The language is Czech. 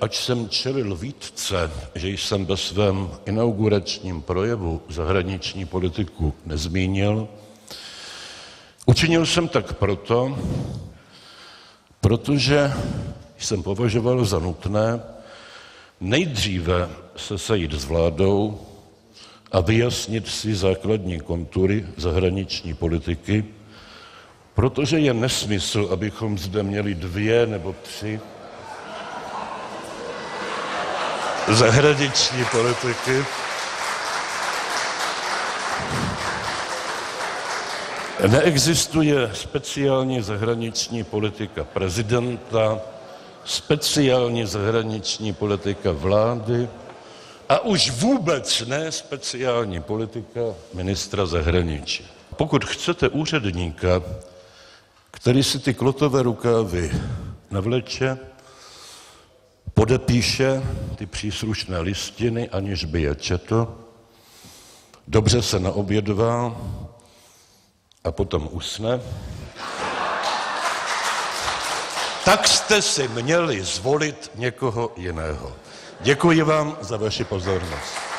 ač jsem čelil výtce, že jsem ve svém inauguračním projevu zahraniční politiku nezmínil, učinil jsem tak proto, protože jsem považoval za nutné nejdříve se sejít s vládou a vyjasnit si základní kontury zahraniční politiky, protože je nesmysl, abychom zde měli dvě nebo tři zahraniční politiky. Neexistuje speciální zahraniční politika prezidenta, speciální zahraniční politika vlády a už vůbec ne speciální politika ministra zahraničí. Pokud chcete úředníka, který si ty klotové rukávy navleče, podepíše ty příslušné listiny, aniž by je četl, dobře se naobědvá a potom usne, tak jste si měli zvolit někoho jiného. Děkuji vám za vaši pozornost.